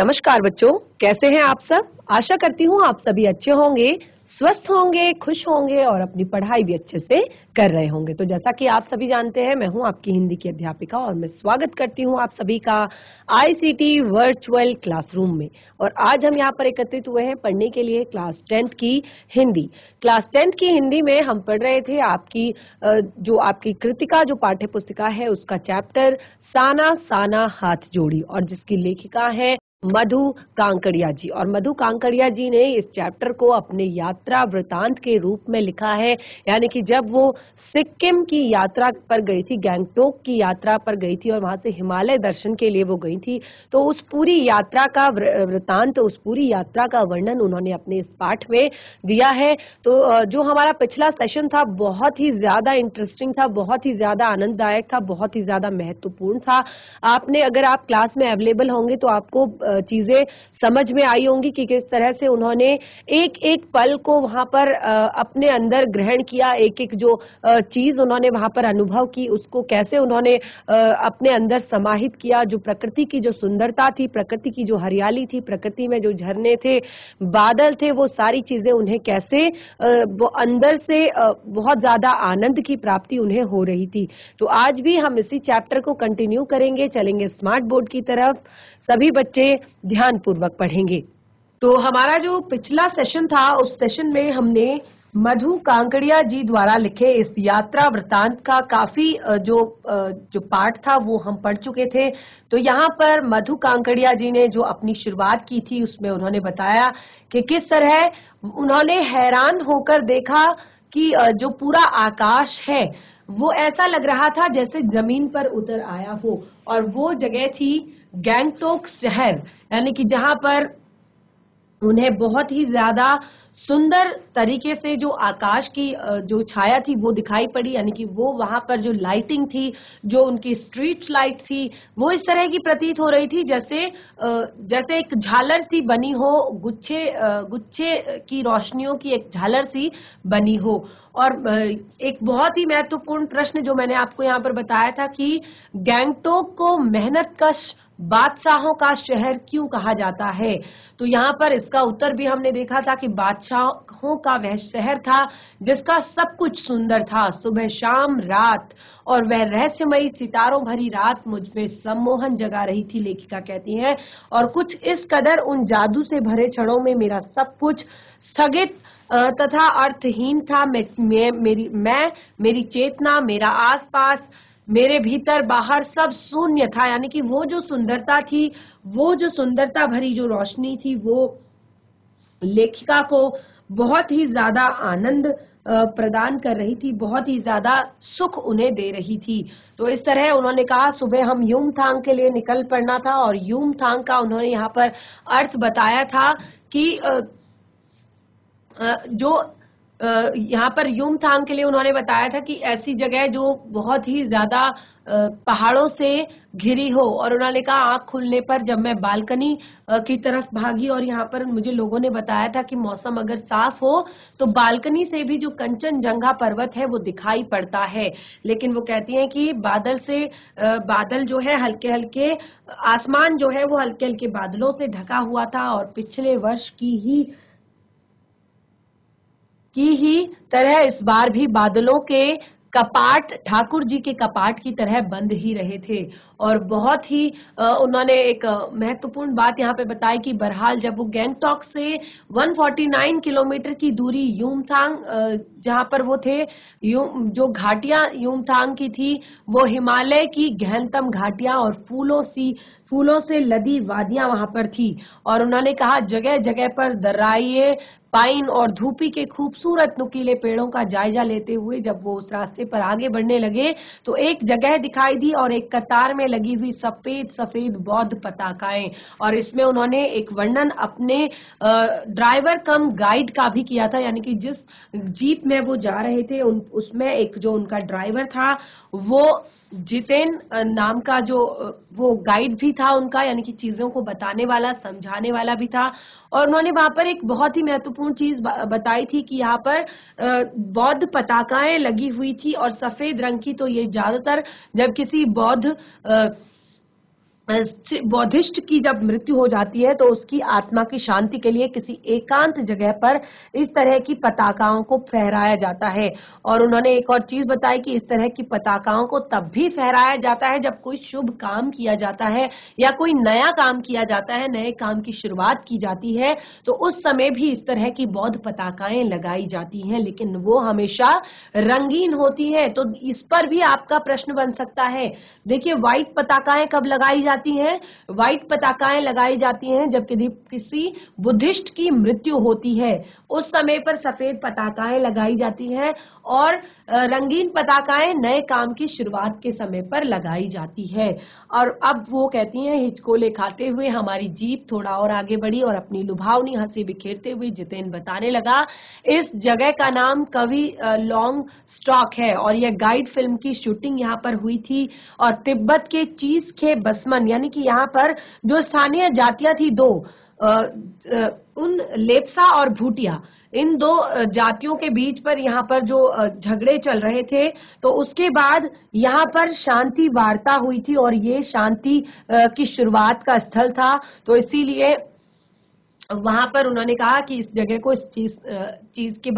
नमस्कार बच्चों, कैसे हैं आप सब? आशा करती हूँ आप सभी अच्छे होंगे, स्वस्थ होंगे, खुश होंगे और अपनी पढ़ाई भी अच्छे से कर रहे होंगे। तो जैसा कि आप सभी जानते हैं, मैं हूँ आपकी हिंदी की अध्यापिका और मैं स्वागत करती हूँ आप सभी का आईसीटी वर्चुअल क्लासरूम में। और आज हम यहाँ पर एकत्रित हुए हैं पढ़ने के लिए क्लास टेंथ की हिंदी। क्लास टेंथ की हिंदी में हम पढ़ रहे थे आपकी जो आपकी कृतिका, जो पाठ्य पुस्तिका है, उसका चैप्टर साना साना हाथ जोड़ी। और जिसकी लेखिका है मधु कांकड़िया जी। और मधु कांकड़िया जी ने इस चैप्टर को अपने यात्रा वृतांत के रूप में लिखा है। यानी कि जब वो सिक्किम की यात्रा पर गई थी, गैंगटोक की यात्रा पर गई थी और वहाँ से हिमालय दर्शन के लिए वो गई थी तो उस पूरी यात्रा का वृतांत, उस पूरी यात्रा का वर्णन उन्होंने अपने इस पाठ में दिया है। तो जो हमारा पिछला सेशन था बहुत ही ज़्यादा इंटरेस्टिंग था, बहुत ही ज़्यादा आनंददायक था, बहुत ही ज़्यादा महत्वपूर्ण था। आपने, अगर आप क्लास में अवेलेबल होंगे तो आपको चीज़ें समझ में आई होंगी कि किस तरह से उन्होंने एक एक पल को वहाँ पर अपने अंदर ग्रहण किया एक एक जो चीज़ उन्होंने वहाँ पर अनुभव की, उसको कैसे उन्होंने अपने अंदर समाहित किया, जो प्रकृति की जो सुंदरता थी, प्रकृति की जो हरियाली थी, प्रकृति में जो झरने थे, बादल थे, वो सारी चीज़ें उन्हें कैसे वो अंदर से बहुत ज़्यादा आनंद की प्राप्ति उन्हें हो रही थी। तो आज भी हम इसी चैप्टर को कंटिन्यू करेंगे, चलेंगे स्मार्ट बोर्ड की तरफ़। सभी बच्चे ध्यान पूर्वक पढ़ेंगे। तो हमारा जो पिछला सेशन था, उस सेशन में हमने मधु कांकड़िया जी द्वारा लिखे इस यात्रा वृतांत का काफ़ी जो जो पाठ था, वो हम पढ़ चुके थे। तो यहाँ पर मधु कांकड़िया जी ने जो अपनी शुरुआत की थी, उसमें उन्होंने बताया कि किस तरह उन्होंने हैरान होकर देखा कि जो पूरा आकाश है, वो ऐसा लग रहा था जैसे ज़मीन पर उतर आया हो। और वो जगह थी गैंगटोक शहर, यानी कि जहाँ पर उन्हें बहुत ही ज़्यादा सुंदर तरीके से जो आकाश की जो छाया थी वो दिखाई पड़ी, यानी कि वो वहाँ पर जो लाइटिंग थी, जो उनकी स्ट्रीट लाइट थी, वो इस तरह की प्रतीत हो रही थी जैसे जैसे एक झालर सी बनी हो, गुच्छे गुच्छे की रोशनियों की एक झालर सी बनी हो। और एक बहुत ही महत्वपूर्ण प्रश्न जो मैंने आपको यहाँ पर बताया था कि गैंगटोक को मेहनत कश बादशाहों का शहर क्यों कहा जाता है? तो यहाँ पर इसका उत्तर भी हमने देखा था कि बादशाहों का वह शहर था जिसका सब कुछ सुंदर था। सुबह, शाम, रात और वह रहस्यमयी सितारों भरी रात मुझमें सम्मोहन जगा रही थी, लेखिका कहती है। और कुछ इस कदर उन जादू से भरे क्षणों में मेरा सब कुछ स्थगित तथा अर्थहीन था मैं, मेरी मैं मेरी चेतना मेरा आसपास मेरे भीतर बाहर सब शून्य था। यानी कि वो जो सुंदरता थी वो जो सुंदरता भरी जो रोशनी थी वो लेखिका को बहुत ही ज़्यादा आनंद प्रदान कर रही थी बहुत ही ज़्यादा सुख उन्हें दे रही थी। तो इस तरह उन्होंने कहा सुबह हम यूम थांग के लिए निकल पड़ना था और यूम थांग का उन्होंने यहाँ पर अर्थ बताया था कि जो यहाँ पर यूम थांग के लिए उन्होंने बताया था कि ऐसी जगह जो बहुत ही ज़्यादा पहाड़ों से घिरी हो और उन्होंने कहा आँख खुलने पर जब मैं बालकनी की तरफ़ भागी और यहाँ पर मुझे लोगों ने बताया था कि मौसम अगर साफ़ हो तो बालकनी से भी जो कंचनजंगा पर्वत है वो दिखाई पड़ता है। लेकिन वो कहती हैं कि बादल से बादल जो है हल्के हल्के आसमान जो है वो हल्के हल्के बादलों से ढका हुआ था और पिछले वर्ष की ही की ही तरह इस बार भी बादलों के कपाट, ठाकुर जी के कपाट की तरह बंद ही रहे थे। और बहुत ही उन्होंने एक महत्वपूर्ण बात यहाँ पे बताई कि बहरहाल जब वो गैंगटॉक से 149 किलोमीटर की दूरी यूमथांग जहाँ पर वो थे यूम जो घाटियाँ यूमथांग की थी, वो हिमालय की गहनतम घाटियाँ और फूलों सी, फूलों से लदी वादियाँ वहाँ पर थी। और उन्होंने कहा जगह जगह पर दर्राइये पाइन और धूपी के खूबसूरत नुकीले पेड़ों का जायजा लेते हुए जब वो उस रास्ते पर आगे बढ़ने लगे तो एक जगह दिखाई दी और एक कतार में लगी हुई सफ़ेद सफ़ेद बौद्ध पताकाएँ। और इसमें उन्होंने एक वर्णन अपने ड्राइवर कम गाइड का भी किया था, यानी कि जिस जीप में वो जा रहे थे, उन, उसमें एक जो उनका ड्राइवर था, वो जितेन नाम का जो वो गाइड भी था उनका, यानी कि चीज़ों को बताने वाला, समझाने वाला भी था। और उन्होंने वहाँ पर एक बहुत ही महत्वपूर्ण चीज़ बताई थी कि यहाँ पर बौद्ध पताकाएँ लगी हुई थी और सफ़ेद रंग की तो ये ज़्यादातर, जब किसी बौद्ध बौद्धिष्ट की जब मृत्यु हो जाती है तो उसकी आत्मा की शांति के लिए किसी एकांत जगह पर इस तरह की पताकाओं को फहराया जाता है। और उन्होंने एक और चीज़ बताई कि इस तरह की पताकाओं को तब भी फहराया जाता है जब कोई शुभ काम किया जाता है या कोई नया काम किया जाता है, नए काम की शुरुआत की जाती है तो उस समय भी इस तरह की बौद्ध पताकाएँ लगाई जाती हैं, लेकिन वो हमेशा रंगीन होती है। तो इस पर भी आपका प्रश्न बन सकता है। देखिए, व्हाइट पताकाएँ कब लगाई जाती जाती हैं व्हाइट पताकाएँ लगाई जाती हैं जब किसी बुद्धिस्ट की मृत्यु होती है। उस समय पर सफ़ेद पताकाएँ लगाई जाती हैं और रंगीन पताकाएँ नए काम की शुरुआत के समय पर लगाई जाती है। और अब वो कहती हैं, हिचकोले खाते हुए हमारी जीप थोड़ा और आगे बढ़ी और अपनी लुभावनी हँसी बिखेरते हुए जितेन बताने लगा, इस जगह का नाम कवि लॉन्ग स्टॉक है और यह गाइड फ़िल्म की शूटिंग यहाँ पर हुई थी और तिब्बत के चीज़ के बसमन, यानी कि यहाँ पर जो स्थानीय जातियाँ थी दो उन लेपसा और भूटिया, इन दो जातियों के बीच पर यहाँ पर जो झगड़े चल रहे थे तो उसके बाद यहाँ पर शांति वार्ता हुई थी और ये शांति की शुरुआत का स्थल था। तो इसीलिए वहाँ पर उन्होंने कहा कि इस जगह को इस चीज़ चीज़ की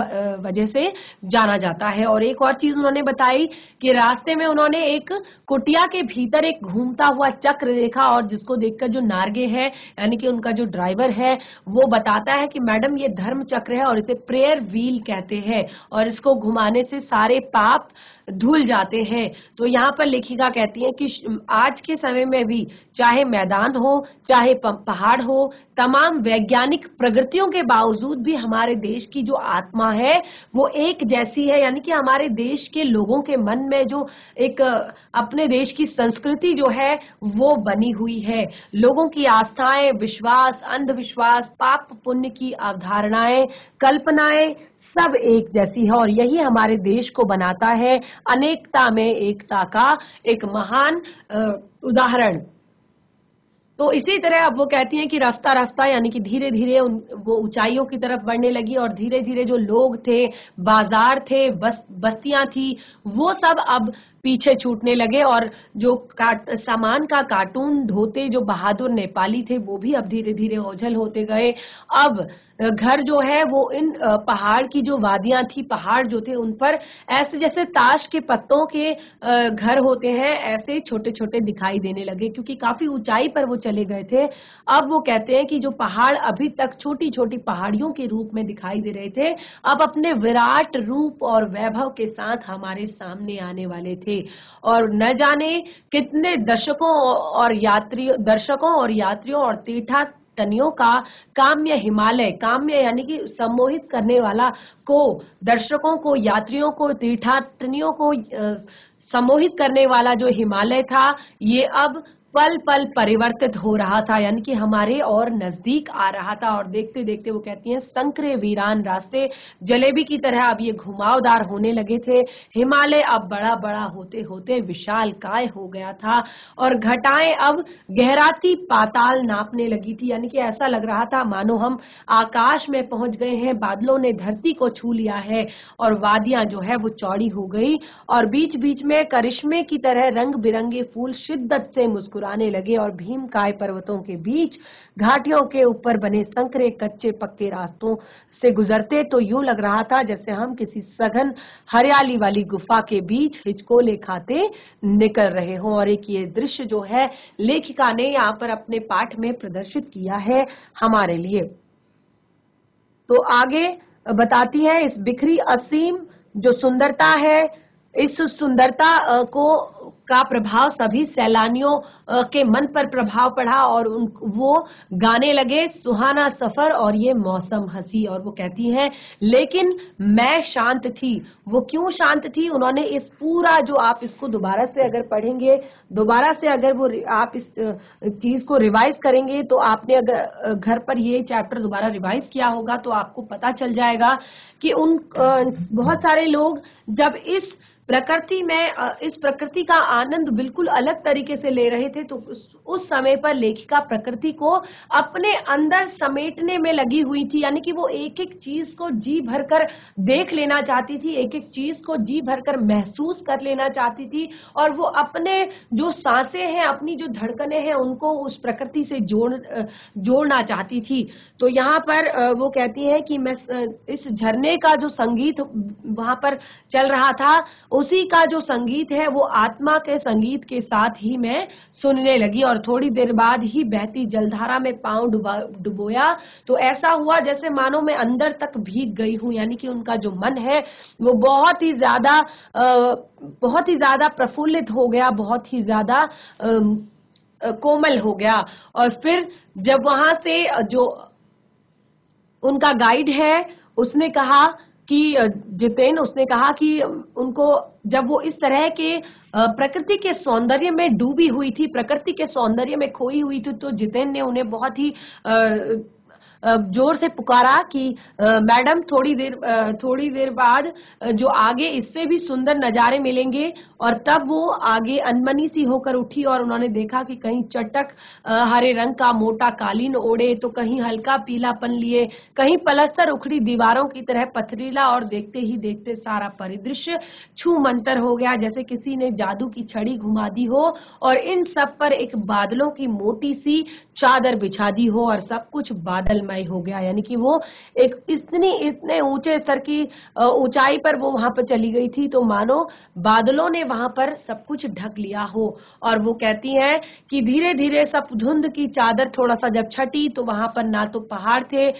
वजह से जाना जाता है। और एक और चीज़ उन्होंने बताई कि रास्ते में उन्होंने एक कुटिया के भीतर एक घूमता हुआ चक्र देखा और जिसको देखकर जो नारगे है, यानी कि उनका जो ड्राइवर है, वो बताता है कि मैडम, ये धर्म चक्र है और इसे प्रेयर व्हील कहते हैं और इसको घुमाने से सारे पाप धुल जाते हैं। तो यहाँ पर लेखिका कहती है कि आज के समय में भी चाहे मैदान हो, चाहे पहाड़ हो, तमाम वैज्ञानिक प्रगतियों के बावजूद भी हमारे देश की जो आत्मा है, वो एक जैसी है। यानी कि हमारे देश के लोगों के मन में जो एक, अपने देश की संस्कृति जो है, वो बनी हुई है। लोगों की आस्थाएँ, विश्वास, अंधविश्वास, पाप पुण्य की अवधारणाएँ, कल्पनाएँ सब एक जैसी है और यही हमारे देश को बनाता है अनेकता में एकता का एक महान उदाहरण। तो इसी तरह अब वो कहती हैं कि रफ्ता रफ्ता यानी कि धीरे धीरे उन, वो ऊंचाइयों की तरफ़ बढ़ने लगी और धीरे धीरे जो लोग थे, बाज़ार थे, बस, बस्तियाँ थी, वो सब अब पीछे छूटने लगे और जो सामान का कार्टून ढोते जो बहादुर नेपाली थे, वो भी अब धीरे धीरे ओझल होते गए। अब घर जो है, वो इन पहाड़ की जो वादियाँ थी, पहाड़ जो थे, उन पर ऐसे जैसे ताश के पत्तों के घर होते हैं, ऐसे छोटे छोटे दिखाई देने लगे, क्योंकि काफ़ी ऊंचाई पर वो चले गए थे। अब वो कहते हैं कि जो पहाड़ अभी तक छोटी छोटी पहाड़ियों के रूप में दिखाई दे रहे थे, अब अपने विराट रूप और वैभव के साथ हमारे सामने आने वाले थे। थे। और न जाने कितने दशकों और यात्रियों दर्शकों और यात्रियों और तीर्था तनियों का काम्य हिमालय, काम्य यानी कि सम्मोहित करने वाला को, दर्शकों को, यात्रियों को, तीर्थाटनियों को सम्मोहित करने वाला जो हिमालय था, ये अब पल पल परिवर्तित हो रहा था, यानी कि हमारे और नज़दीक आ रहा था। और देखते देखते वो कहती हैं, संक्रे वीरान रास्ते, जलेबी की तरह अब ये घुमावदार होने लगे थे। हिमालय अब बड़ा बड़ा होते होते विशाल काय हो गया था। और घटाएँ अब गहराती पाताल नापने लगी थी। यानी कि ऐसा लग रहा था, मानो हम आकाश में पहुँच गए हैं, बादलों ने धरती को छू लिया है और वादियाँ जो है वो चौड़ी हो गई। और बीच बीच में करिश्मे की तरह रंग बिरंगे फूल शिद्दत से मुस्कुरा मुस्कुराने लगे और भीमकाय पर्वतों के बीच घाटियों के ऊपर बने संकरे कच्चे पक्के रास्तों से गुजरते तो यूँ लग रहा था जैसे हम किसी सघन हरियाली वाली गुफा के बीच हिचकोले खाते निकल रहे हों। और एक ये दृश्य जो है, लेखिका ने यहाँ पर अपने पाठ में प्रदर्शित किया है हमारे लिए। तो आगे बताती है, इस बिखरी असीम जो सुंदरता है, इस सुंदरता को का प्रभाव सभी सैलानियों के मन पर प्रभाव पड़ा और उन, वो गाने लगे, सुहाना सफ़र और ये मौसम हँसी और वो कहती हैं, लेकिन मैं शांत थी। वो क्यों शांत थी? उन्होंने इस पूरा जो आप इसको दोबारा से अगर पढ़ेंगे, दोबारा से अगर वो आप इस चीज़ को रिवाइज करेंगे तो आपने अगर घर पर ये चैप्टर दोबारा रिवाइज किया होगा तो आपको पता चल जाएगा कि उन बहुत सारे लोग जब इस प्रकृति में इस प्रकृति का आनंद बिल्कुल अलग तरीके से ले रहे थे तो उस समय पर लेखिका प्रकृति को अपने अंदर समेटने में लगी हुई थी, यानी कि वो एक एक चीज़ को जी भरकर देख लेना चाहती थी एक एक चीज़ को जी भरकर महसूस कर लेना चाहती थी, और वो अपने जो साँसें हैं, अपनी जो धड़कने हैं, उनको उस प्रकृति से जोड़, जोड़ना चाहती थी। तो यहाँ पर वो कहती है कि मैं इस झरने का जो संगीत वहाँ पर चल रहा था, उसी का जो संगीत है, वो आत्मा के संगीत के साथ ही मैं सुनने लगी और थोड़ी देर बाद ही बहती जलधारा में पाँव डुबोया। तो ऐसा हुआ जैसे मानो मैं अंदर तक भीग गई हूँ, यानी कि उनका जो मन है, वो बहुत ही ज़्यादा बहुत ही ज़्यादा प्रफुल्लित हो गया, बहुत ही ज़्यादा कोमल हो गया। और फिर जब वहाँ से जो उनका गाइड है, उसने कहा कि जितेन उसने कहा कि उनको, जब वो इस तरह के प्रकृति के सौंदर्य में डूबी हुई थी, प्रकृति के सौंदर्य में खोई हुई थी तो जितेन ने उन्हें बहुत ही ज़ोर से पुकारा कि मैडम, थोड़ी देर थोड़ी देर बाद जो आगे इससे भी सुंदर नजारे मिलेंगे। और तब वो आगे अनमनी सी होकर उठी और उन्होंने देखा कि कहीं चटक हरे रंग का मोटा कालीन ओढ़े तो कहीं हल्का पीलापन लिए, कहीं पलस्तर उखड़ी दीवारों की तरह पथरीला और देखते ही देखते सारा परिदृश्य छू मंतर हो गया, जैसे किसी ने जादू की छड़ी घुमा दी हो और इन सब पर एक बादलों की मोटी सी चादर बिछा दी हो और सब कुछ बादल ऊंचाई हो गया यानी कि वो एक इतनी इतने ऊँचे स्तर की ऊंचाई पर वो वहाँ पर चली गई थी। तो मानो बादलों ने वहाँ पर सब कुछ ढक लिया हो। और वो कहती हैं कि धीरे धीरे सब धुंध की चादर थोड़ा सा जब छटी तो वहाँ पर ना तो पहाड़ थे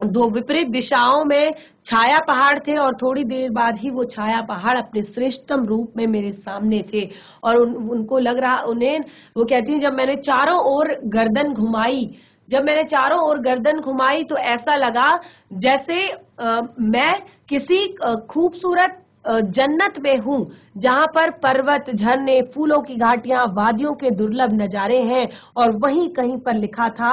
दो विपरीत दिशाओं में छाया पहाड़ थे और थोड़ी देर बाद ही वो छाया पहाड़ अपने श्रेष्ठतम रूप में मेरे सामने थे। और उन, उनको लग रहा उन्हें वो कहती है जब मैंने चारों ओर गर्दन घुमाई जब मैंने चारों ओर गर्दन घुमाई तो ऐसा लगा जैसे आ, मैं किसी खूबसूरत जन्नत में हूँ जहाँ पर पर्वत झरने फूलों की घाटियाँ वादियों के दुर्लभ नजारे हैं और वहीं कहीं पर लिखा था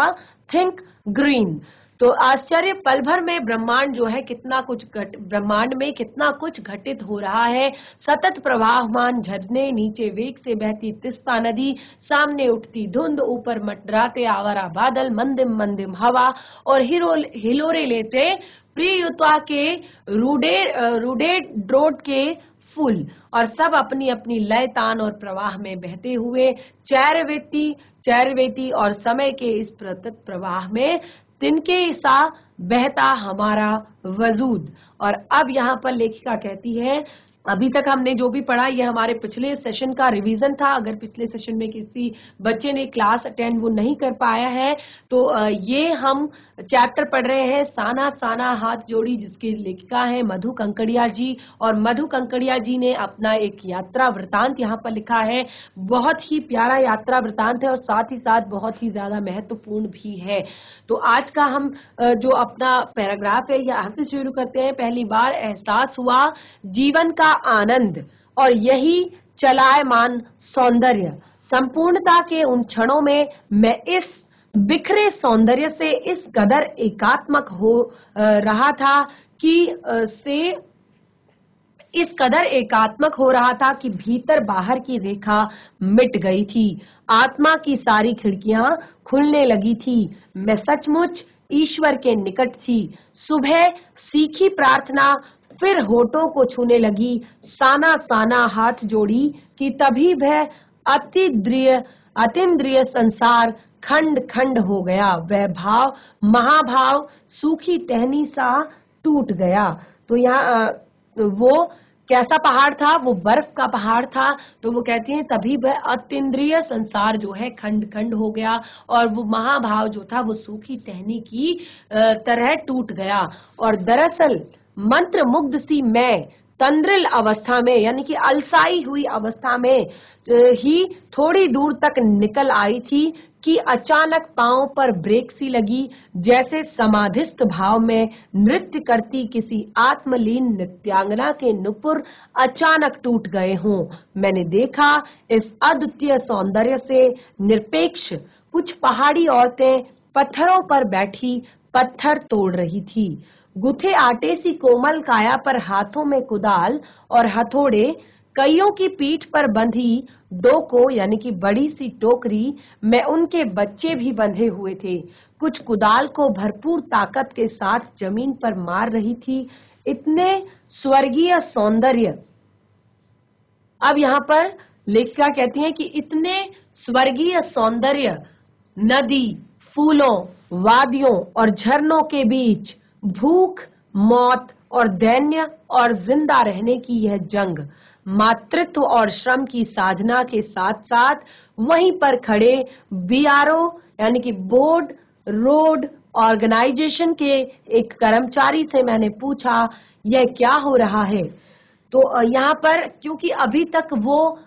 थिंक ग्रीन। तो आश्चर्य, पल भर में ब्रह्मांड जो है कितना कुछ घट, ब्रह्मांड में कितना कुछ घटित हो रहा है। सतत प्रवाहमान झरने नीचे वेग से बहती तिस्ता नदी, सामने उठती धुंध, ऊपर मटराते आवारा बादल, मंदिम मंदिम हवा और हिलोरे लेते प्रियुता के रूडे रूडे ड्रोड के फूल और सब अपनी अपनी लय तान और प्रवाह में बहते हुए चैरवेती चैरवेती और समय के इस प्रतत प्रवाह में तिनके ईसा बहता हमारा वजूद। और अब यहाँ पर लेखिका कहती है अभी तक हमने जो भी पढ़ा, ये हमारे पिछले सेशन का रिवीजन था। अगर पिछले सेशन में किसी बच्चे ने क्लास अटेंड वो नहीं कर पाया है तो ये हम चैप्टर पढ़ रहे हैं, साना साना हाथ जोड़ी, जिसकी लेखिका है मधु कंकड़िया जी। और मधु कंकड़िया जी ने अपना एक यात्रा वृतांत यहाँ पर लिखा है। बहुत ही प्यारा यात्रा वृतांत है और साथ ही साथ बहुत ही ज़्यादा महत्वपूर्ण भी है। तो आज का हम जो अपना पैराग्राफ है यहाँ से शुरू करते हैं। पहली बार एहसास हुआ, जीवन का आनंद और यही चलायमान सौंदर्य। संपूर्णता के उन क्षणों में मैं इस बिखरे सौंदर्य से इस कदर एकात्मक हो रहा था कि से इस कदर एकात्मक हो रहा था कि भीतर बाहर की रेखा मिट गई थी। आत्मा की सारी खिड़कियाँ खुलने लगी थी। मैं सचमुच ईश्वर के निकट थी। सुबह सीखी प्रार्थना फिर होठों को छूने लगी साना साना हाथ जोड़ी कि तभी वह अतिद्रिय अतिद्रिय संसार खंड खंड हो गया। वह भाव, महाभाव, सूखी टहनी सा टूट गया। तो यहाँ वो कैसा पहाड़ था? वो बर्फ़ का पहाड़ था। तो वो कहती हैं, तभी वह अतिद्रिय संसार जो है खंड खंड हो गया और वो महाभाव जो था, वो सूखी टहनी की तरह टूट गया। और दरअसल मंत्र मुग्ध सी मैं, तंद्रिल अवस्था में, यानी कि अलसाई हुई अवस्था में ही थोड़ी दूर तक निकल आई थी कि अचानक पाँव पर ब्रेक सी लगी, जैसे समाधिस्थ भाव में नृत्य करती किसी आत्मलीन नृत्यांगना के नुपुर अचानक टूट गए हों। मैंने देखा, इस अद्वितीय सौंदर्य से निरपेक्ष, कुछ पहाड़ी औरतें पत्थरों पर बैठी पत्थर तोड़ रही थी। गुथे आटे सी कोमल काया पर हाथों में कुदाल और हथौड़े, कईयों की पीठ पर बंधी डोको, यानी कि बड़ी सी टोकरी, में उनके बच्चे भी बंधे हुए थे। कुछ कुदाल को भरपूर ताकत के साथ ज़मीन पर मार रही थी। इतने स्वर्गीय सौंदर्य। अब यहाँ पर लेखिका कहती हैं कि इतने स्वर्गीय सौंदर्य, नदी, फूलों, वादियों और झरनों के बीच भूख, मौत और दैन्य और ज़िंदा रहने की यह जंग, मातृत्व और श्रम की साधना के साथ साथ वहीं पर खड़े बीआरओ, यानी कि बोर्ड, रोड ऑर्गेनाइजेशन के एक कर्मचारी से मैंने पूछा, यह क्या हो रहा है? तो यहाँ पर क्योंकि अभी तक वो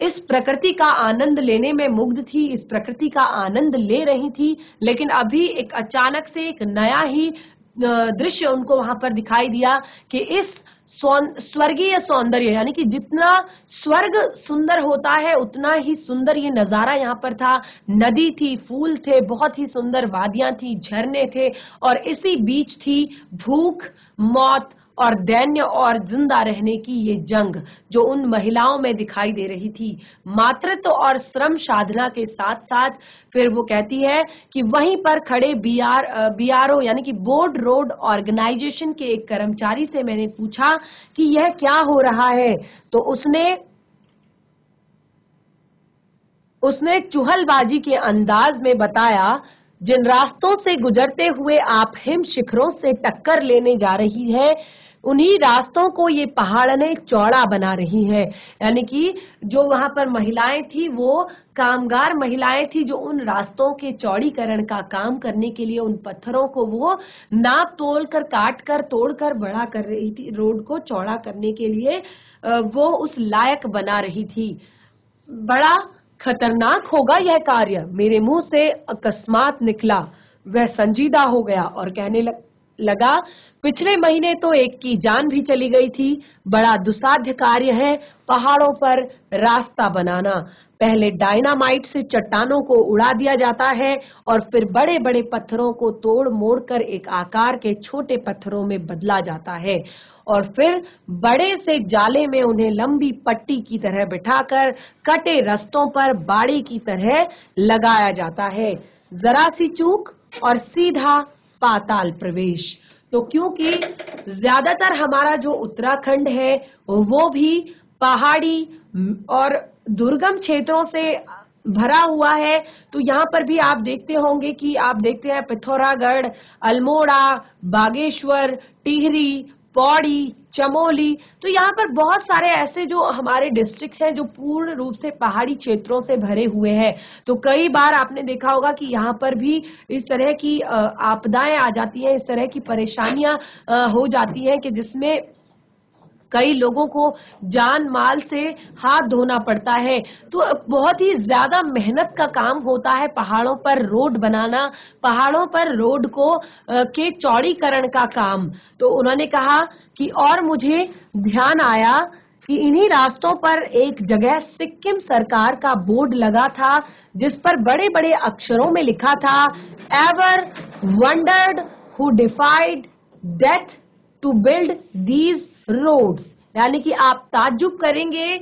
इस प्रकृति का आनंद लेने में मुग्ध थी, इस प्रकृति का आनंद ले रही थी, लेकिन अभी एक अचानक से एक नया ही दृश्य उनको वहाँ पर दिखाई दिया कि इस स्वर्गीय सौंदर्य, यानी कि जितना स्वर्ग सुंदर होता है, उतना ही सुंदर ये नज़ारा यहाँ पर था। नदी थी, फूल थे, बहुत ही सुंदर वादियाँ थी, झरने थे और इसी बीच थी भूख, मौत और दैन्य और ज़िंदा रहने की ये जंग जो उन महिलाओं में दिखाई दे रही थी, मातृत्व और श्रम साधना के साथ साथ फिर वो कहती है कि वहीं पर खड़े बीआर बीआरओ यानी कि बोर्ड रोड ऑर्गेनाइजेशन के एक कर्मचारी से मैंने पूछा कि यह क्या हो रहा है? तो उसने उसने चुहलबाजी के अंदाज में बताया, जिन रास्तों से गुजरते हुए आप हिम शिखरों से टक्कर लेने जा रही है उन्हीं रास्तों को ये पहाड़ने चौड़ा बना रही है। यानी कि जो वहाँ पर महिलाएँ थी, वो कामगार महिलाएँ थी जो उन रास्तों के चौड़ीकरण का काम करने के लिए उन पत्थरों को वो नाप तोल कर काट कर तोड़ कर बड़ा कर रही थी, रोड को चौड़ा करने के लिए वो उस लायक बना रही थी। बड़ा खतरनाक होगा यह कार्य। मेरे मुँह से अकस्मात निकला, वह संजीदा हो गया और कहने लग लगा। पिछले महीने तो एक की जान भी चली गई थी। बड़ा दुसाध्य कार्य है पहाड़ों पर रास्ता बनाना। पहले डायनामाइट से चट्टानों को उड़ा दिया जाता है और फिर बड़े बड़े पत्थरों को तोड़ मोड़ कर एक आकार के छोटे पत्थरों में बदला जाता है। और फिर बड़े से जाले में उन्हें लंबी पट्टी की तरह बिठाकर कटे रस्तों पर बाड़ी की तरह लगाया जाता है। जरा सी चूक और सीधा पाताल प्रवेश। तो क्योंकि ज़्यादातर हमारा जो उत्तराखंड है, वो भी पहाड़ी और दुर्गम क्षेत्रों से भरा हुआ है। तो यहाँ पर भी आप देखते होंगे कि आप देखते हैं पिथौरागढ़, अल्मोड़ा, बागेश्वर, टिहरी, पौड़ी चमोली। तो यहाँ पर बहुत सारे ऐसे जो हमारे डिस्ट्रिक्ट हैं, जो पूर्ण रूप से पहाड़ी क्षेत्रों से भरे हुए हैं। तो कई बार आपने देखा होगा कि यहाँ पर भी इस तरह की आपदाएँ आ जाती हैं, इस तरह की परेशानियाँ हो जाती हैं कि जिसमें कई लोगों को जान माल से हाथ धोना पड़ता है। तो बहुत ही ज़्यादा मेहनत का काम होता है पहाड़ों पर रोड बनाना, पहाड़ों पर रोड को के चौड़ीकरण का काम। तो उन्होंने कहा कि और मुझे ध्यान आया कि इन्हीं रास्तों पर एक जगह सिक्किम सरकार का बोर्ड लगा था, जिस पर बड़े बड़े अक्षरों में लिखा था ever wondered who defied death to build these roads, यानी कि आप ताज्जुब करेंगे,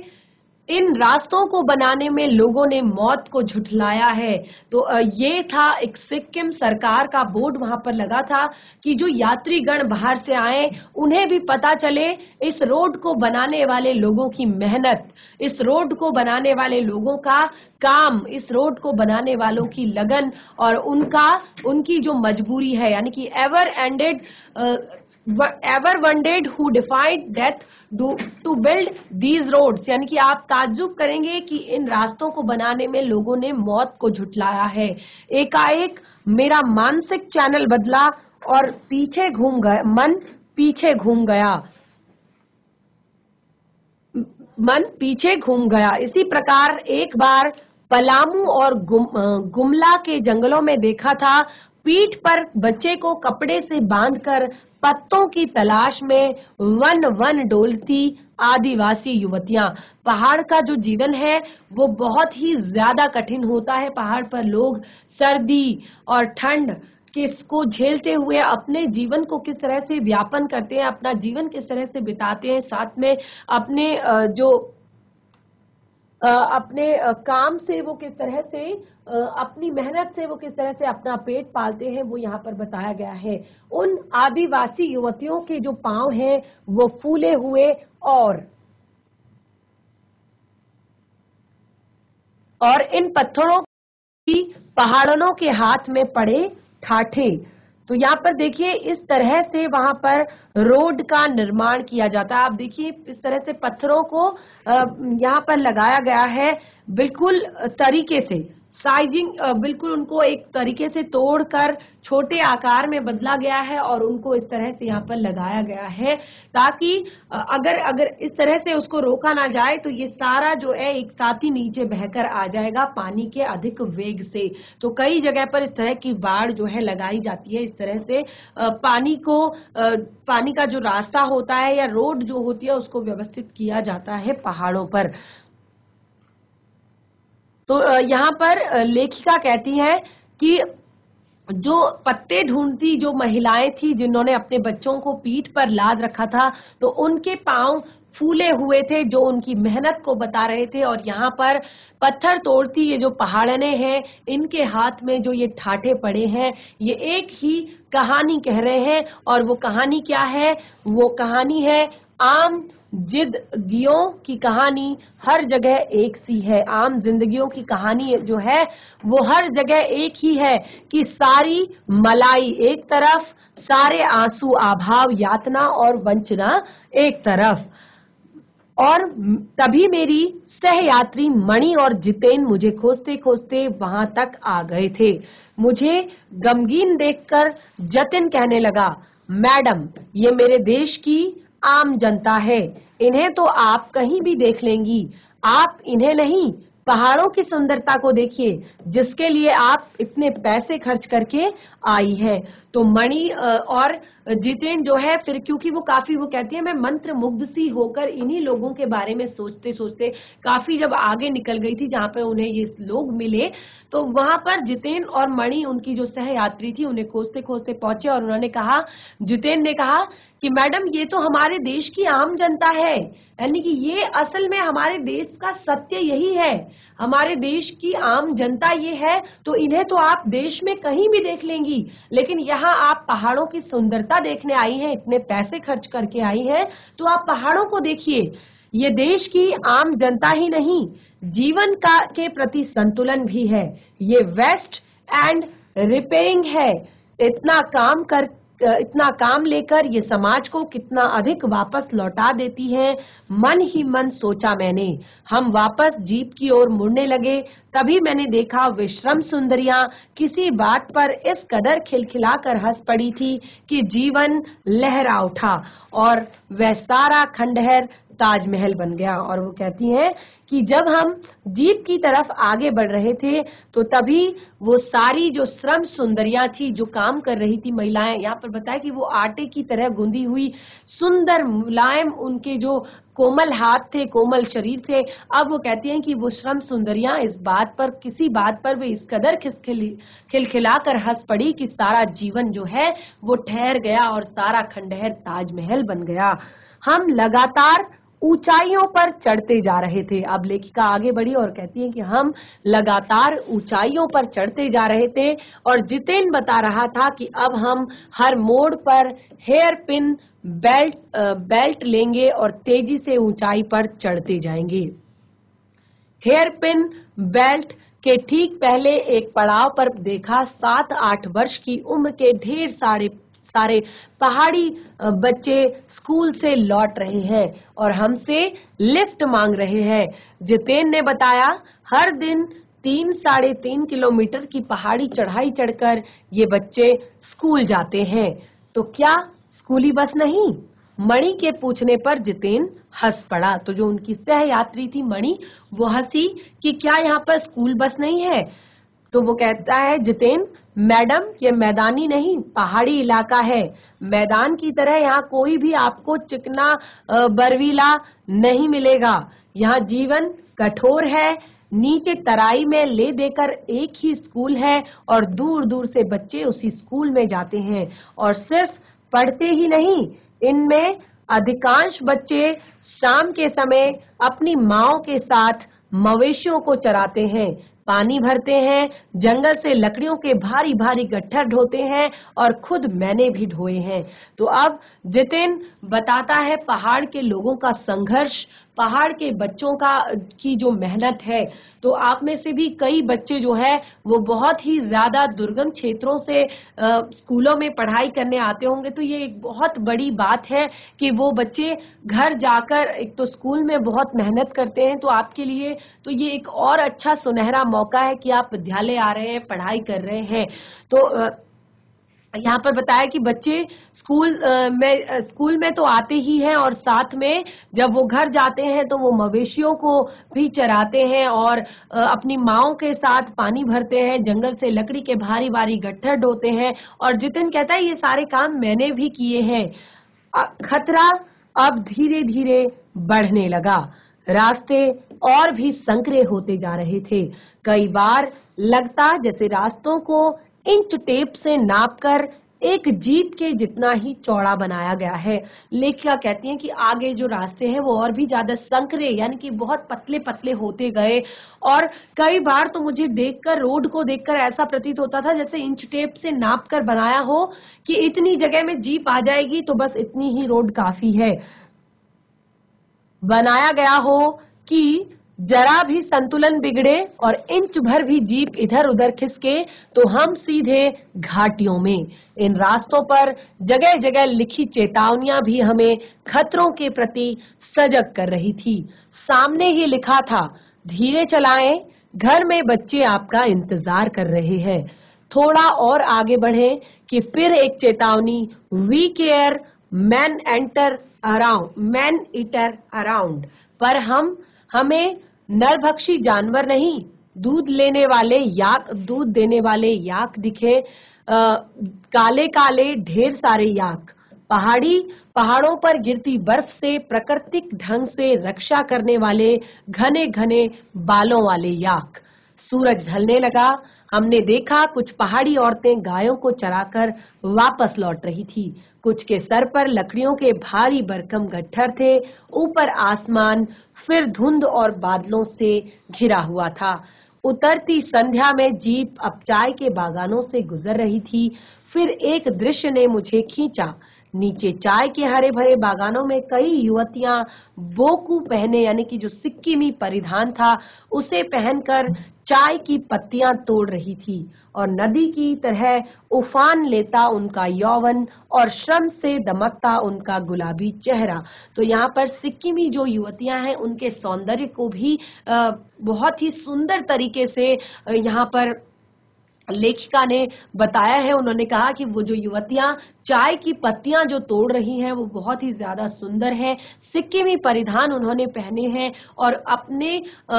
इन रास्तों को बनाने में लोगों ने मौत को झुठलाया है। तो ये था एक सिक्किम सरकार का बोर्ड वहाँ पर लगा था कि जो यात्रीगण बाहर से आए, उन्हें भी पता चले इस रोड को बनाने वाले लोगों की मेहनत, इस रोड को बनाने वाले लोगों का काम, इस रोड को बनाने वालों की लगन और उनका, उनकी जो मजबूरी है, यानी कि ever ended ever wondered who defined death to build these roads यानी कि आप ताज्जुब करेंगे कि इन रास्तों को बनाने में लोगों ने मौत को झुटलाया है। एकाएक मेरा मानसिक चैनल बदला और पीछे घूम गया मन पीछे घूम गया। मन पीछे घूम गया। इसी प्रकार एक बार पलामू और गुम, गुमला के जंगलों में देखा था पीठ पर बच्चे को कपड़े से बांधकर पत्तों की तलाश में वन वन डोलती आदिवासी युवतियाँ। पहाड़ का जो जीवन है, वो बहुत ही ज़्यादा कठिन होता है। पहाड़ पर लोग सर्दी और ठंड किसको झेलते हुए अपने जीवन को किस तरह से व्यापन करते हैं, अपना जीवन किस तरह से बिताते हैं, साथ में अपने जो अपने काम से वो किस तरह से अपनी मेहनत से वो किस तरह से अपना पेट पालते हैं, वो यहाँ पर बताया गया है। उन आदिवासी युवतियों के जो पाँव हैं, वो फूले हुए और और इन पत्थरों की पहाड़ों के हाथ में पड़े ठाठे। तो यहाँ पर देखिए, इस तरह से वहाँ पर रोड का निर्माण किया जाता है। आप देखिए, इस तरह से पत्थरों को यहाँ पर लगाया गया है बिल्कुल तरीके से। साइजिंग बिल्कुल उनको एक तरीके से तोड़कर छोटे आकार में बदला गया है और उनको इस तरह से यहाँ पर लगाया गया है ताकि अगर अगर इस तरह से उसको रोका ना जाए तो ये सारा जो है एक साथ ही नीचे बहकर आ जाएगा पानी के अधिक वेग से। तो कई जगह पर इस तरह की बाढ़ जो है लगाई जाती है। इस तरह से पानी को पानी का जो रास्ता होता है या रोड जो होती है उसको व्यवस्थित किया जाता है पहाड़ों पर। तो यहाँ पर लेखिका कहती है कि जो पत्ते ढूंढती, जो महिलाएँ थी जिन्होंने अपने बच्चों को पीठ पर लाद रखा था तो उनके पाँव फूले हुए थे, जो उनकी मेहनत को बता रहे थे और यहाँ पर पत्थर तोड़ती ये जो पहाड़ने हैं, इनके हाथ में जो ये ठाठे पड़े हैं, ये एक ही कहानी कह रहे हैं और वो कहानी क्या है? वो कहानी है आम जिंदगियों की कहानी हर जगह एक सी है। आम जिंदगियों की कहानी जो है, वो हर जगह एक ही है कि सारी मलाई एक तरफ़, सारे आँसू अभाव, यातना और वंचना एक तरफ़। और तभी मेरी सहयात्री मणि और जितेन मुझे खोजते खोजते वहाँ तक आ गए थे। मुझे गमगीन देखकर जतिन कहने लगा, मैडम, ये मेरे देश की आम जनता है। इन्हें तो आप कहीं भी देख लेंगी। आप इन्हें नहीं, पहाड़ों की सुंदरता को देखिए, जिसके लिए आप इतने पैसे खर्च करके आई है। तो मणि और जितेन जो है, फिर क्योंकि वो काफ़ी, वो कहती है, मैं मंत्र मुग्ध सी होकर इन्हीं लोगों के बारे में सोचते सोचते काफ़ी जब आगे निकल गई थी, जहाँ पे उन्हें ये लोग मिले तो वहाँ पर जितेन और मणि, उनकी जो सहयात्री थी, उन्हें खोजते खोजते पहुँचे और उन्होंने कहा, जितेन ने कहा कि मैडम, ये तो हमारे देश की आम जनता है। यानी कि ये असल में हमारे देश का सत्य यही है। हमारे देश की आम जनता ये है तो इन्हें तो आप देश में कहीं भी देख लेंगी। लेकिन यहाँ आप पहाड़ों की सुंदरता देखने आई हैं, इतने पैसे खर्च करके आई हैं तो आप पहाड़ों को देखिए। ये देश की आम जनता ही नहीं, जीवन का, के प्रति संतुलन भी है। ये वेस्ट एंड रिपेयरिंग है। इतना काम कर इतना काम लेकर ये समाज को कितना अधिक वापस लौटा देती है। मन ही मन सोचा मैंने। हम वापस जीप की ओर मुड़ने लगे। तभी मैंने देखा विश्रम सुंदरिया किसी बात पर इस कदर खिलखिला कर हंस पड़ी थी कि जीवन लहरा उठा और वह सारा खंडहर ताजमहल बन गया और वो कहती हैं कि जब हम जीप की तरफ़ आगे बढ़ रहे थे तो तभी वो सारी जो श्रम सुंदरियाँ थी, जो काम कर रही थी महिलाएँ, यहाँ पर बताया कि वो आटे की तरह गुंदी हुई, सुंदर मुलायम उनके जो कोमल हाथ थे, कोमल शरीर थे। अब वो कहती हैं कि वो श्रम सुंदरियाँ इस बात पर, किसी बात पर वे इस कदर खिलखिला कर हंस पड़ी कि सारा जीवन जो है, वो ठहर गया और सारा खंडहर ताजमहल बन गया। हम लगातार ऊंचाइयों पर चढ़ते जा रहे थे। अब लेखिका आगे बढ़ी और कहती है कि हम लगातार ऊंचाइयों पर चढ़ते जा रहे थे और जितेन बता रहा था कि अब हम हर मोड़ पर हेयर पिन बेल्ट बेल्ट लेंगे और तेज़ी से ऊंचाई पर चढ़ते जाएँगे। हेयर पिन बेल्ट के ठीक पहले एक पड़ाव पर देखा, सात आठ वर्ष की उम्र के ढेर सारे सारे पहाड़ी बच्चे स्कूल से लौट रहे हैं और हमसे लिफ्ट मांग रहे हैं। जितेन ने बताया, हर दिन तीन, साढ़े तीन किलोमीटर की पहाड़ी चढ़ाई चढ़कर ये बच्चे स्कूल जाते हैं। तो क्या स्कूली बस नहीं? मणि के पूछने पर जितेन हंस पड़ा। तो जो उनकी सह यात्री थी मणि, वो हँसी कि क्या यहाँ पर स्कूल बस नहीं है? तो वो कहता है, जितेन मैडम, ये मैदानी नहीं, पहाड़ी इलाका है। मैदान की तरह यहाँ कोई भी आपको चिकना बरवीला नहीं मिलेगा। यहाँ जीवन कठोर है, नीचे तराई में ले देकर एक ही स्कूल है और दूर दूर से बच्चे उसी स्कूल में जाते हैं। और सिर्फ़ पढ़ते ही नहीं, इनमें अधिकांश बच्चे शाम के समय अपनी माओ के साथ मवेशियों को चराते हैं। पानी भरते हैं, जंगल से लकड़ियों के भारी भारी गट्ठर ढोते हैं और खुद मैंने भी ढोए हैं। तो अब जितिन बताता है पहाड़ के लोगों का संघर्ष पहाड़ के बच्चों का की जो मेहनत है तो आप में से भी कई बच्चे जो है वो बहुत ही ज़्यादा दुर्गम क्षेत्रों से आ, स्कूलों में पढ़ाई करने आते होंगे। तो ये एक बहुत बड़ी बात है कि वो बच्चे घर जाकर एक तो स्कूल में बहुत मेहनत करते हैं तो आपके लिए तो ये एक और अच्छा सुनहरा मौका है कि आप विद्यालय आ रहे हैं पढ़ाई कर रहे हैं। तो यहाँ पर बताया कि बच्चे स्कूल में स्कूल में तो आते ही हैं और साथ में जब वो घर जाते हैं तो वो मवेशियों को भी चराते हैं और अपनी माओ के साथ पानी भरते हैं, जंगल से लकड़ी के भारी भारी गट्ठर ढोते हैं और जितिन कहता है, ये सारे काम मैंने भी किए हैं। खतरा अब धीरे धीरे बढ़ने लगा। रास्ते और भी संकरे होते जा रहे थे। कई बार लगता जैसे रास्तों को इंच टेप से नापकर एक जीप के जितना ही चौड़ा बनाया गया है। लेखिका कहती हैं कि आगे जो रास्ते हैं, वो और भी ज़्यादा संकरे, यानी कि बहुत पतले पतले होते गए। और कई बार तो मुझे देखकर, रोड को देखकर ऐसा प्रतीत होता था, जैसे इंच टेप से नाप कर बनाया हो कि इतनी जगह में जीप आ जाएगी तो बस इतनी ही रोड काफ़ी है। बनाया गया हो कि जरा भी संतुलन बिगड़े और इंच भर भी जीप इधर उधर खिसके तो हम सीधे घाटियों में। इन रास्तों पर जगह जगह लिखी चेतावनियाँ भी हमें खतरों के प्रति सजग कर रही थी। सामने ही लिखा था, धीरे चलाएँ, घर में बच्चे आपका इंतज़ार कर रहे हैं। थोड़ा और आगे बढ़े कि फिर एक चेतावनी we care man enter around man eater around पर हम, हमें नरभक्षी जानवर नहीं दूध लेने वाले याक दूध देने वाले याक दिखे आ, काले काले ढेर सारे याक। पहाड़ी पहाड़ों पर गिरती बर्फ़ से प्राकृतिक ढंग से रक्षा करने वाले घने घने बालों वाले याक। सूरज ढलने लगा। हमने देखा कुछ पहाड़ी औरतें गायों को चराकर वापस लौट रही थी। कुछ के सर पर लकड़ियों के भारी बरकम गट्ठर थे। ऊपर आसमान फिर धुंध और बादलों से घिरा हुआ था। उतरती संध्या में जीप अपचाय के बागानों से गुजर रही थी। फिर एक दृश्य ने मुझे खींचा। नीचे चाय के हरे भरे बागानों में कई युवतियाँ बोकू पहने, यानी कि जो सिक्किमी परिधान था, उसे पहनकर चाय की पत्तियाँ तोड़ रही थी और नदी की तरह उफान लेता उनका यौवन और श्रम से दमकता उनका गुलाबी चेहरा। तो यहाँ पर सिक्किमी जो युवतियाँ हैं, उनके सौंदर्य को भी बहुत ही सुंदर तरीके से यहाँ पर लेखिका ने बताया है। उन्होंने कहा कि वो जो युवतियाँ चाय की पत्तियाँ जो तोड़ रही हैं वो बहुत ही ज़्यादा सुंदर है। सिक्किमी परिधान उन्होंने पहने हैं और अपने आ,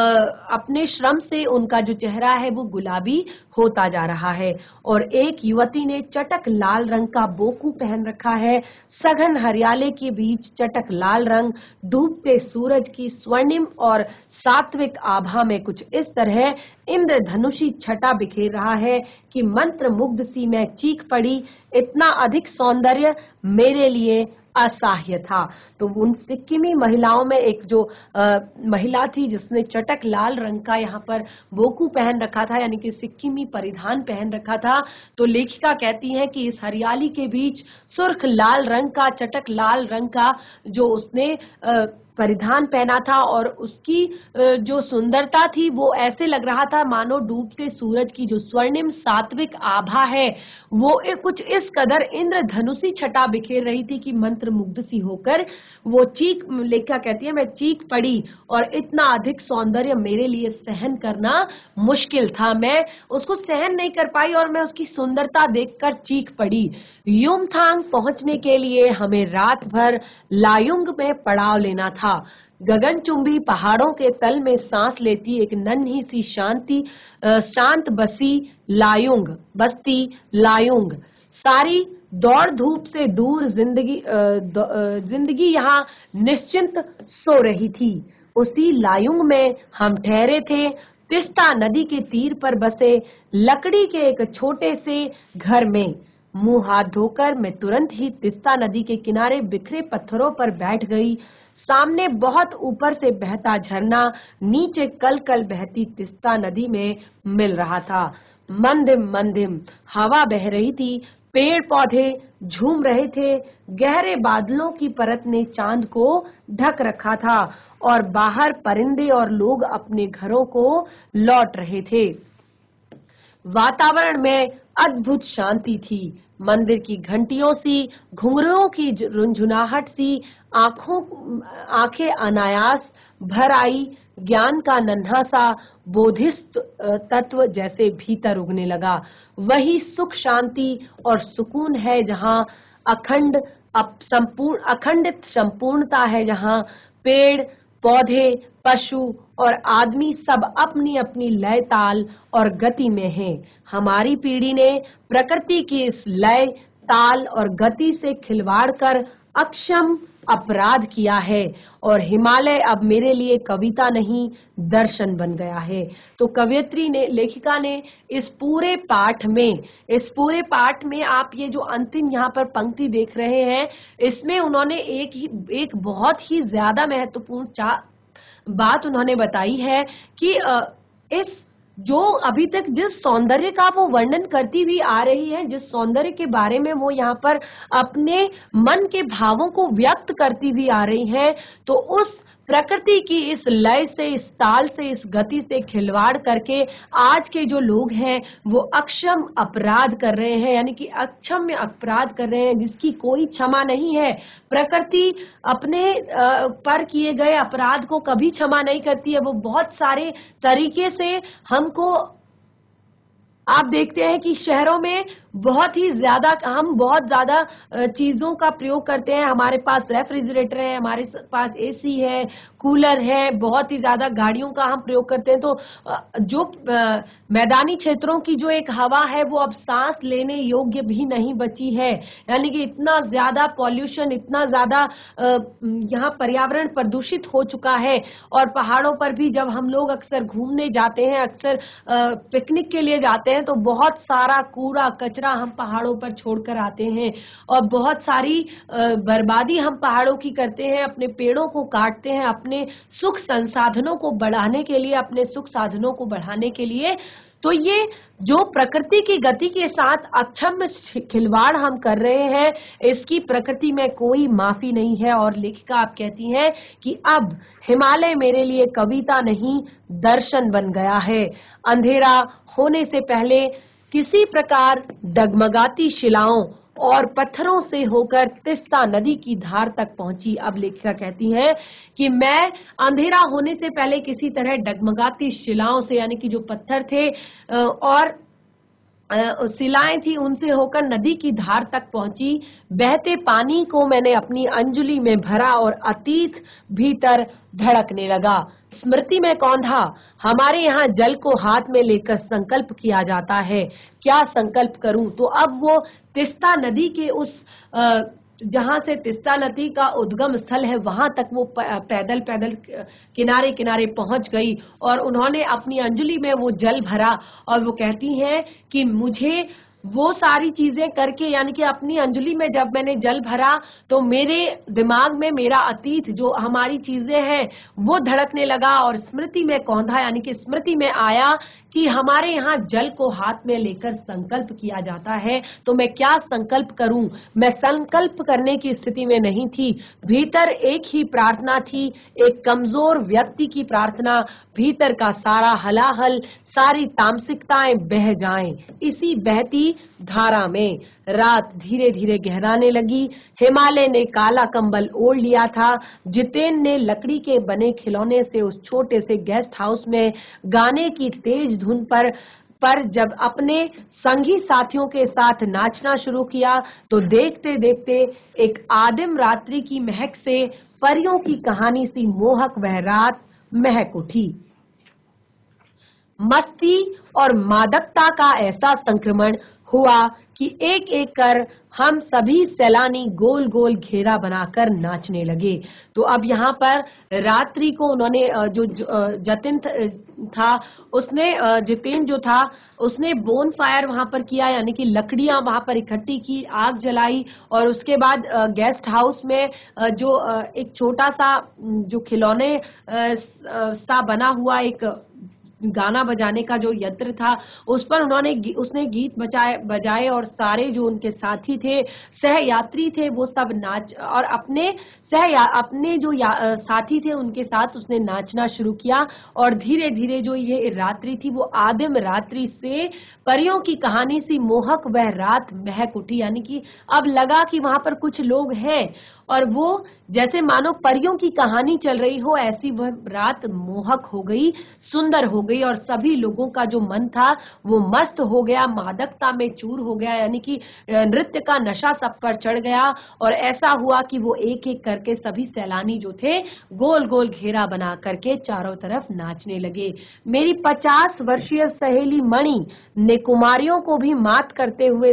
अपने श्रम से उनका जो चेहरा है वो गुलाबी होता जा रहा है। और एक युवती ने चटक लाल रंग का बोकू पहन रखा है। सघन हरियाले के बीच चटक लाल रंग डूबते सूरज की स्वर्णिम और सात्विक आभा में कुछ इस तरह इंद्रधनुषी छटा बिखेर रहा है कि मंत्र मुग्ध सी मैं चीख पड़ी। इतना अधिक सौंदर्य मेरे लिए असह्य था। तो उन सिक्किमी महिलाओं में एक जो आ, महिला थी जिसने चटक लाल रंग का यहाँ पर बोकू पहन रखा था यानी कि सिक्किमी परिधान पहन रखा था। तो लेखिका कहती है कि इस हरियाली के बीच सुर्ख लाल रंग का चटक लाल रंग का जो उसने आ, परिधान पहना था और उसकी जो सुंदरता थी, वो ऐसे लग रहा था, मानो डूबते सूरज की जो स्वर्णिम सात्विक आभा है, वो कुछ इस कदर इंद्रधनुषी छटा बिखेर रही थी कि मंत्र मुग्ध सी होकर वो चीख लेखा कहती है, मैं चीख पड़ी और इतना अधिक सौंदर्य मेरे लिए सहन करना मुश्किल था। मैं उसको सहन नहीं कर पाई और मैं उसकी सुंदरता देखकर चीख पड़ी। युमथांग पहुँचने के लिए हमें रात भर लायुंग में पड़ाव लेना था। था। गगनचुंबी पहाड़ों के तल में सांस लेती एक नन्ही सी शांति शांत बसी लायुंग, बस्ती लायुंग। सारी दौड़ धूप से दूर ज़िंदगी ज़िंदगी यहाँ निश्चिंत सो रही थी। उसी लायुंग में हम ठहरे थे। तिस्ता नदी के तीर पर बसे, लकड़ी के एक छोटे से घर में। मुँह हाथ धोकर मैं तुरंत ही तिस्ता नदी के किनारे बिखरे पत्थरों पर बैठ गई। सामने बहुत ऊपर से बहता झरना, नीचे कल कल बहती तिस्ता नदी में मिल रहा था। मंदिम मंदिम हवा बह रही थी पेड़ पौधे झूम रहे थे, गहरे बादलों की परत ने चाँद को ढक रखा था और बाहर परिंदे और लोग अपने घरों को लौट रहे थे। वातावरण में अद्भुत शांति थी। मंदिर की घंटियों सी, घुंघरुओं की रुंझुनाहट सी, आँखों, आँखें अनायास, भर आई, ज्ञान का नन्हा सा, बोधिस्त तत्व जैसे भीतर उगने लगा। वही सुख शांति और सुकून है जहाँ अखंड संपूर्ण, अखंडित संपूर्णता है जहाँ पेड़ पौधे, पशु और आदमी सब अपनी अपनी लय ताल और गति में हैं। हमारी पीढ़ी ने प्रकृति की इस लय, ताल और गति से खिलवाड़ कर अक्षम अपराध किया है और हिमालय अब मेरे लिए कविता नहीं, दर्शन बन गया है। तो कवियत्री ने, लेखिका ने इस पूरे पाठ में, इस पूरे पाठ में आप ये जो अंतिम यहाँ पर पंक्ति देख रहे हैं, इसमें उन्होंने एक ही, एक बहुत ही ज़्यादा महत्वपूर्ण बात उन्होंने बताई है कि इस जो अभी तक जिस सौंदर्य का वो वर्णन करती हुई आ रही है, जिस सौंदर्य के बारे में वो यहाँ पर अपने मन के भावों को व्यक्त करती हुई आ रही है तो उस प्रकृति की इस लय से, इस ताल से, इस गति से खिलवाड़ करके आज के जो लोग हैं, वो अक्षम अपराध कर रहे हैं, यानी कि अक्षम्य अपराध कर रहे हैं, जिसकी कोई क्षमा नहीं है। प्रकृति अपने पर किए गए अपराध को कभी क्षमा नहीं करती है। वो बहुत सारे तरीके से हमको, आप देखते हैं कि शहरों में बहुत ही ज़्यादा, हम बहुत ज़्यादा चीज़ों का प्रयोग करते हैं। हमारे पास रेफ्रिजरेटर है, हमारे पास एसी है, कूलर है, बहुत ही ज़्यादा गाड़ियों का हम प्रयोग करते हैं। तो जो मैदानी क्षेत्रों की जो एक हवा है, वो अब सांस लेने योग्य भी नहीं बची है। यानी कि इतना ज़्यादा पॉल्यूशन, इतना ज़्यादा यहाँ पर्यावरण प्रदूषित हो चुका है। और पहाड़ों पर भी जब हम लोग अक्सर घूमने जाते हैं, अक्सर पिकनिक के लिए जाते हैं तो बहुत सारा कूड़ा, कचरा कचरा हम पहाड़ों पर छोड़कर आते हैं और बहुत सारी बर्बादी हम पहाड़ों की करते हैं, अपने पेड़ों को काटते हैं, अपने सुख संसाधनों को बढ़ाने के लिए, अपने सुख साधनों को बढ़ाने के लिए। तो ये जो प्रकृति की गति के साथ अक्षम खिलवाड़ हम कर रहे हैं, इसकी प्रकृति में कोई माफ़ी नहीं है। और लेखिका आप कहती हैं कि अब हिमालय मेरे लिए कविता नहीं, दर्शन बन गया है। अंधेरा होने से पहले किसी प्रकार डगमगाती शिलाओं और पत्थरों से होकर तिस्ता नदी की धार तक पहुँची। अब लेखिका कहती हैं कि मैं अंधेरा होने से पहले किसी तरह डगमगाती शिलाओं से, यानी कि जो पत्थर थे और सिलाएँ थी, उनसे होकर नदी की धार तक पहुँची। बहते पानी को मैंने अपनी अंजुली में भरा और अतीत भीतर धड़कने लगा। स्मृति में कौन था? हमारे यहाँ जल को हाथ में लेकर संकल्प किया जाता है। क्या संकल्प करूँ? तो अब वो तिस्ता नदी के उस जहाँ से तिस्ता नदी का उद्गम स्थल है, वहाँ तक वो पैदल पैदल किनारे किनारे पहुँच गई और उन्होंने अपनी अंजलि में वो जल भरा और वो कहती हैं कि मुझे वो सारी चीज़ें करके, यानी कि अपनी अंजलि में जब मैंने जल भरा तो मेरे दिमाग में मेरा अतीत, जो हमारी चीज़ें हैं, वो धड़कने लगा और स्मृति में कौंधा, यानी कि स्मृति में आया कि हमारे यहाँ जल को हाथ में लेकर संकल्प किया जाता है तो मैं क्या संकल्प करूँ? मैं संकल्प करने की स्थिति में नहीं थी। भीतर एक ही प्रार्थना थी, एक कमज़ोर व्यक्ति की प्रार्थना। भीतर का सारा हलाहल, सारी तामसिकताएँ बह जाएँ। इसी बहती धारा में रात धीरे धीरे गहराने लगी। हिमालय ने काला कंबल ओढ़ लिया था। जितेन ने लकड़ी के बने खिलौने से उस छोटे से गेस्ट हाउस में गाने की तेज धुन पर पर जब अपने संगी साथियों के साथ नाचना शुरू किया तो देखते देखते एक आदिम रात्रि की महक से परियों की कहानी सी मोहक वह रात महक उठी। मस्ती और मादकता का ऐसा संक्रमण हुआ कि एक एक कर हम सभी सैलानी गोल गोल घेरा बनाकर नाचने लगे। तो अब यहाँ पर रात्रि को उन्होंने जो जतिन था उसने जितेन जो था, उसने बोन फायर वहाँ पर किया, यानी कि लकड़ियाँ वहाँ पर इकट्ठी की, आग जलाई और उसके बाद गेस्ट हाउस में जो एक छोटा सा जो खिलौने सा बना हुआ एक गाना बजाने का जो यंत्र था, उस पर उन्होंने उसने गीत बजाए बजाए और सारे जो उनके साथी थे सह यात्री थे, वो सब नाच, और अपने सह अपने जो साथी थे, उनके साथ उसने नाचना शुरू किया, और धीरे धीरे जो ये रात्रि थी, वो आदिम रात्रि से परियों की कहानी सी मोहक वह रात महक उठी। यानी कि अब लगा कि वहाँ पर कुछ लोग हैं, और वो जैसे मानो परियों की कहानी चल रही हो, ऐसी वह रात मोहक हो गई, सुंदर हो गई। और सभी लोगों का जो मन था वो मस्त हो गया, मादकता में चूर हो गया, यानी कि नृत्य का नशा सब पर चढ़ गया और ऐसा हुआ कि वो एक एक करके सभी सैलानी जो थे गोल गोल घेरा बना करके चारों तरफ़ नाचने लगे। मेरी पचास वर्षीय सहेली मणि ने कुमारियों को भी मात करते हुए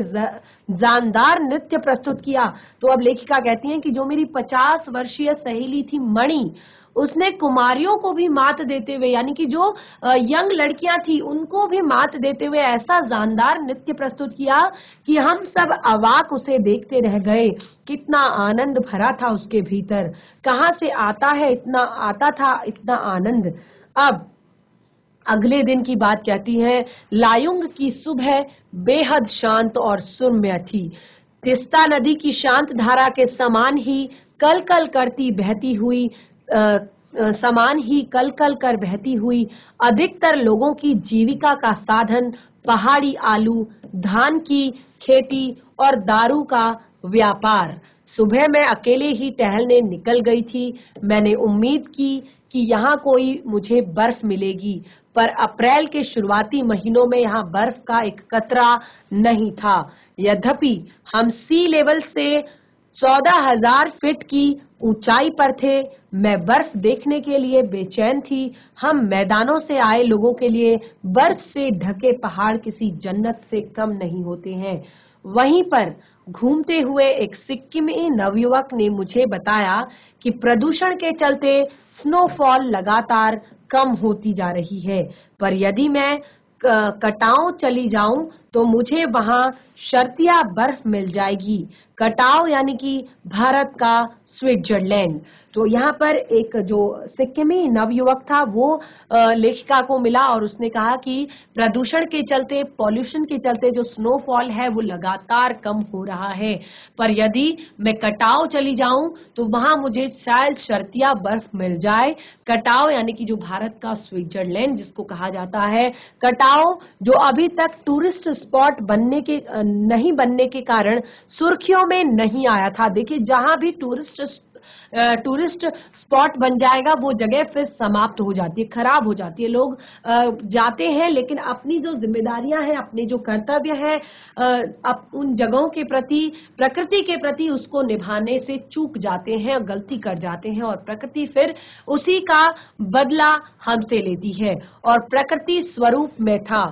जानदार नृत्य प्रस्तुत किया। तो अब लेखिका कहती हैं कि जो मेरी पचास वर्षीय सहेली थी मणि उसने कुमारियों को भी मात देते हुए, यानी कि जो यंग लड़कियाँ थी, उनको भी मात देते हुए ऐसा जानदार नृत्य प्रस्तुत किया कि हम सब अवाक उसे देखते रह गए। कितना आनंद भरा था उसके भीतर। कहाँ से आता है, इतना आता था, इतना आनंद। अब अगले दिन की बात कहती है, लायुंग की सुबह बेहद शांत और सुरम्य थी। तिस्ता नदी की शांत धारा के समान ही कल कल करती बहती हुई समान ही कल कल कर बहती हुई अधिकतर लोगों की जीविका का साधन, पहाड़ी आलू, धान की खेती और दारू का व्यापार। सुबह मैं अकेले ही टहलने निकल गई थी। मैंने उम्मीद की कि यहाँ कोई मुझे बर्फ़ मिलेगी, पर अप्रैल के शुरुआती महीनों में यहाँ बर्फ़ का एक कतरा नहीं था। यद्यपि हम सी लेवल से चौदह हज़ार फीट की ऊंचाई पर थे। मैं बर्फ़ देखने के लिए बेचैन थी। हम मैदानों से आए लोगों के लिए बर्फ़ से ढके पहाड़ किसी जन्नत से कम नहीं होते हैं। वहीं पर घूमते हुए एक सिक्किमी नवयुवक ने मुझे बताया कि प्रदूषण के चलते स्नोफॉल लगातार कम होती जा रही है। पर यदि मैं कटाव चली जाऊँ तो मुझे वहाँ शर्तिया बर्फ़ मिल जाएगी। कटाव यानी कि भारत का स्विट्जरलैंड। तो यहाँ पर एक जो सिक्किमी नवयुवक था, वो लेखिका को मिला और उसने कहा कि प्रदूषण के चलते, पॉल्यूशन के चलते जो स्नोफॉल है, वो लगातार कम हो रहा है। पर यदि मैं कटाव चली जाऊँ तो वहाँ मुझे शायद शर्तिया बर्फ़ मिल जाए। कटाव यानी कि जो भारत का स्विट्जरलैंड, जिसको कहा जाता है, कटाव जो अभी तक टूरिस्ट स्पॉट बनने के नहीं बनने के कारण सुर्खियों में नहीं आया था। देखिए, जहाँ भी टूरिस्ट टूरिस्ट स्पॉट बन जाएगा, वो जगह फिर समाप्त हो जाती है, खराब हो जाती है। लोग जाते हैं, लेकिन अपनी जो जिम्मेदारियाँ हैं, अपने जो कर्तव्य है उन जगहों के प्रति, प्रकृति के प्रति उसको निभाने से चूक जाते हैं गलती कर जाते हैं, और प्रकृति फिर उसी का बदला हमसे लेती है। और प्रकृति स्वरूप में था।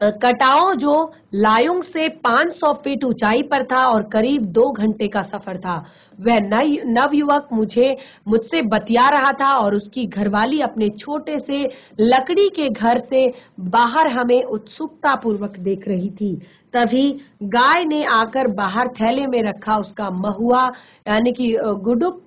कटाओ जो लायुंग से 500 फीट ऊंचाई पर था और करीब दो घंटे का सफ़र था। वह नव युवक मुझे, मुझसे बतिया रहा था और उसकी घरवाली अपने छोटे से लकड़ी के घर से बाहर हमें उत्सुकता पूर्वक देख रही थी। तभी गाय ने आकर बाहर थैले में रखा, उसका महुआ, यानी कि गुडुप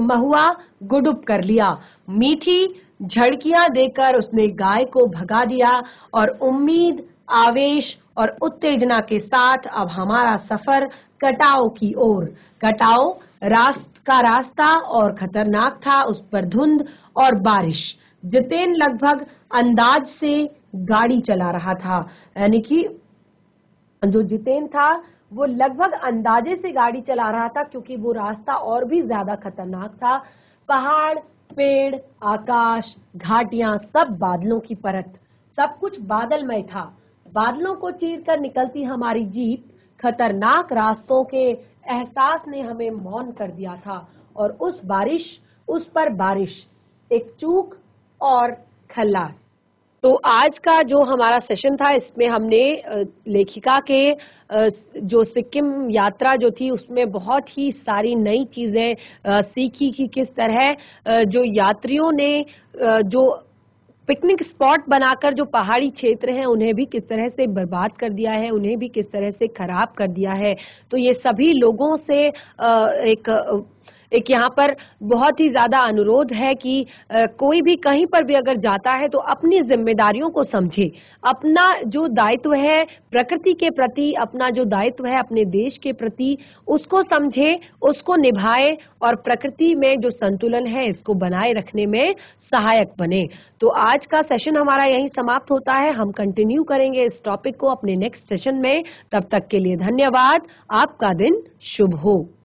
महुआ गुडुप कर लिया। मीठी झड़कियाँ देकर उसने गाय को भगा दिया और उम्मीद, आवेश और उत्तेजना के साथ अब हमारा सफ़र कटाओ की ओर। कटाओ रास्त का रास्ता और खतरनाक था उस पर धुंध और बारिश। जितेन लगभग अंदाज से गाड़ी चला रहा था। यानी कि जो जितेन था, वो लगभग अंदाजे से गाड़ी चला रहा था क्योंकि वो रास्ता और भी ज़्यादा खतरनाक था। पहाड़ पेड़, आकाश, घाटियाँ, सब बादलों की परत। सब कुछ बादलमय था। बादलों को चीर कर निकलती हमारी जीप खतरनाक रास्तों के एहसास ने हमें मौन कर दिया था। और उस बारिश, उस पर बारिश, एक चूक और खल्लास। तो आज का जो हमारा सेशन था, इसमें हमने लेखिका के जो सिक्किम यात्रा जो थी, उसमें बहुत ही सारी नई चीज़ें सीखी कि किस तरह जो यात्रियों ने जो पिकनिक स्पॉट बनाकर जो पहाड़ी क्षेत्र हैं, उन्हें भी किस तरह से बर्बाद कर दिया है, उन्हें भी किस तरह से खराब कर दिया है। तो ये सभी लोगों से एक एक यहाँ पर बहुत ही ज़्यादा अनुरोध है कि कोई भी कहीं पर भी अगर जाता है तो अपनी जिम्मेदारियों को समझे। अपना जो दायित्व है, प्रकृति के प्रति, अपना जो दायित्व है, अपने देश के प्रति, उसको समझे, उसको निभाए और प्रकृति में जो संतुलन है, इसको बनाए रखने में सहायक बने। तो आज का सेशन हमारा यही समाप्त होता है। हम कंटिन्यू करेंगे इस टॉपिक को अपने नेक्स्ट सेशन में। तब तक के लिए धन्यवाद। आपका दिन शुभ हो।